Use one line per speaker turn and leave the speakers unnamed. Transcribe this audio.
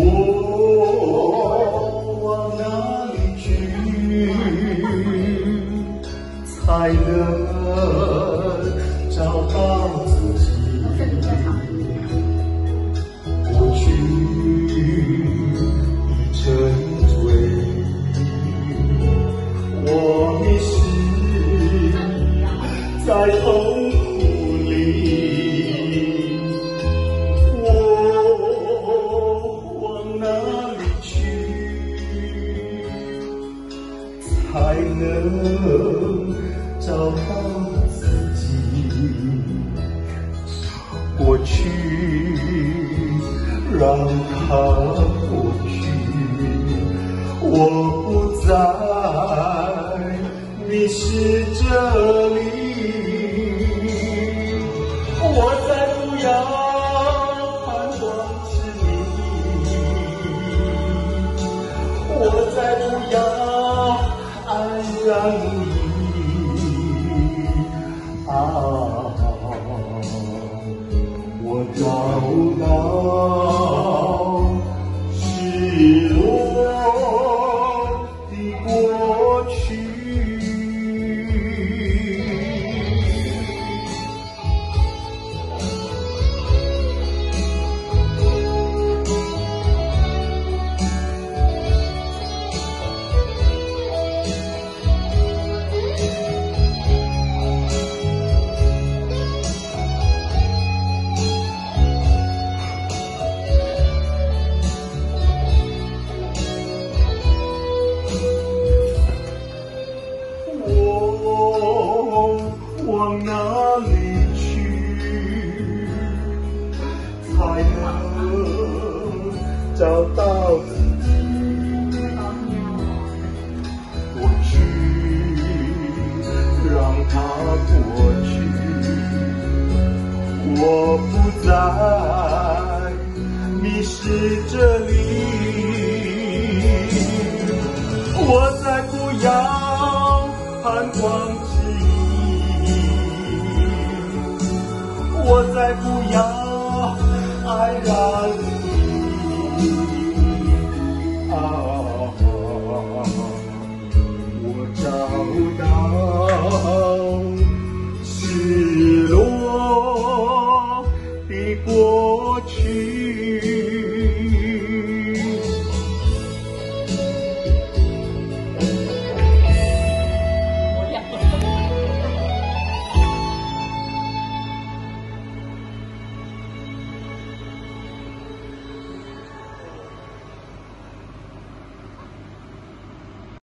我往哪里去，才能找到自己？过去已沉醉，我迷失在痛才能找到自己？过去让它过去，我不再迷失这找不到往哪里去，才能找到自己？过去让它过去，我不再迷失这里。我再不要安然无恙。